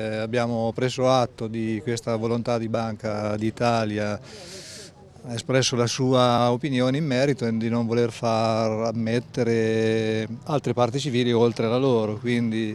Eh, abbiamo preso atto di questa volontà di Banca d'Italia ha espresso la sua opinione in merito e di non voler far ammettere altre parti civili oltre la loro, quindi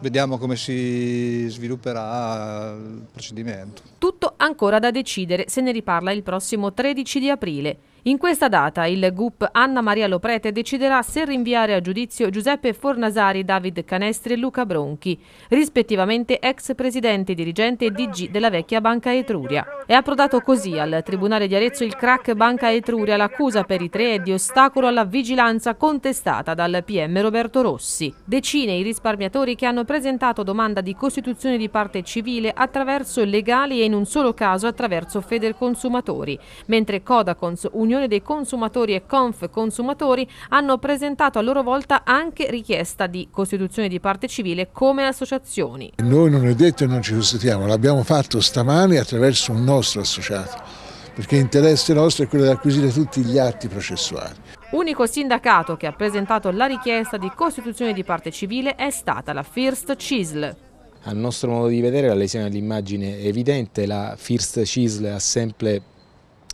vediamo come si svilupperà il procedimento. Tutto ancora da decidere, se ne riparla il prossimo 13 di aprile. In questa data il GUP Anna Maria Loprete deciderà se rinviare a giudizio Giuseppe Fornasari, David Canestri e Luca Bronchi, rispettivamente ex presidente, dirigente e DG della vecchia Banca Etruria. È approdato così al Tribunale di Arezzo il crack Banca Etruria. L'accusa per i tre di ostacolo alla vigilanza contestata dal PM Roberto Rossi. Decine i risparmiatori che hanno presentato domanda di costituzione di parte civile attraverso legali e in un solo caso attraverso Federconsumatori, mentre Codacons, Unione Unione dei Consumatori e Conf Consumatori hanno presentato a loro volta anche richiesta di costituzione di parte civile come associazioni. Noi non è detto che non ci costituiamo, l'abbiamo fatto stamani attraverso un nostro associato, perché l'interesse nostro è quello di acquisire tutti gli atti processuali. Unico sindacato che ha presentato la richiesta di costituzione di parte civile è stata la First Cisl. A nostro modo di vedere la lesione dell'immagine è evidente, la First Cisl ha sempre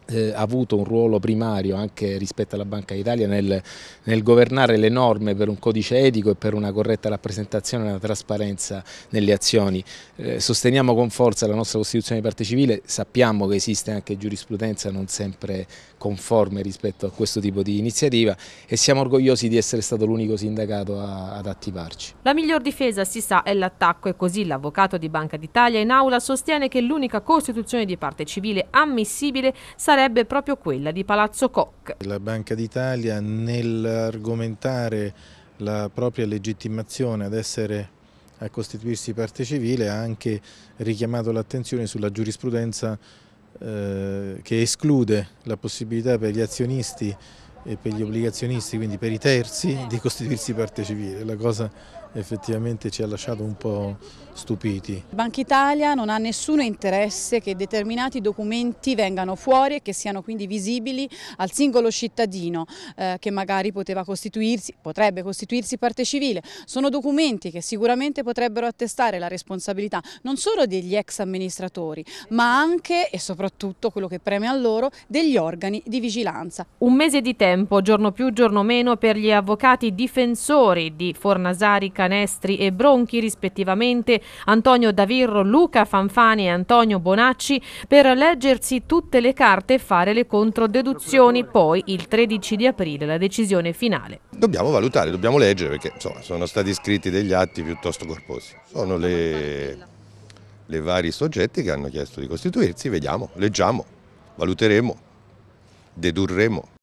eh, avuto un ruolo primario anche rispetto alla Banca d'Italia nel, nel, governare le norme per un codice etico e per una corretta rappresentazione e una trasparenza nelle azioni. Eh, sosteniamo con forza la nostra Costituzione di parte civile, sappiamo che esiste anche giurisprudenza non sempre conforme rispetto a questo tipo di iniziativa e siamo orgogliosi di essere stato l'unico sindacato a, ad attivarci. La miglior difesa si sa è l'attacco e così l'avvocato di Banca d'Italia in aula sostiene che l'unica Costituzione di parte civile ammissibile sarà sarebbe proprio quella di Palazzo Koch. La Banca d'Italia nell'argomentare la propria legittimazione ad essere a costituirsi parte civile ha anche richiamato l'attenzione sulla giurisprudenza eh, che esclude la possibilità per gli azionisti e per gli obbligazionisti, quindi per i terzi, di costituirsi parte civile. La cosa effettivamente ci ha lasciato un po' stupiti. Banca Italia non ha nessun interesse che determinati documenti vengano fuori e che siano quindi visibili al singolo cittadino eh, che magari poteva costituirsi, potrebbe costituirsi parte civile. Sono documenti che sicuramente potrebbero attestare la responsabilità non solo degli ex amministratori ma anche e soprattutto quello che preme a loro degli organi di vigilanza. Un mese di tempo, giorno più giorno meno per gli avvocati difensori di Fornasari, Canestri e Bronchi rispettivamente Antonio Davirro, Luca Fanfani e Antonio Bonacci per leggersi tutte le carte e fare le controdeduzioni, poi il 13 di aprile la decisione finale. Dobbiamo valutare, dobbiamo leggere perché insomma, sono stati scritti degli atti piuttosto corposi. Sono le, le vari soggetti che hanno chiesto di costituirsi, vediamo, leggiamo, valuteremo, dedurremo.